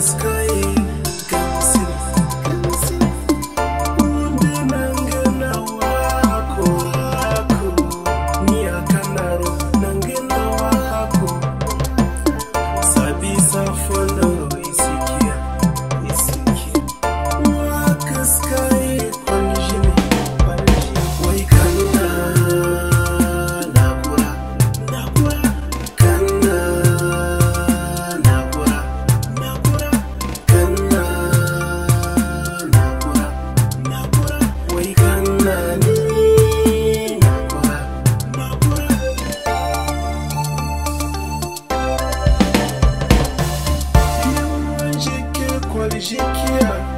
sky. magic here.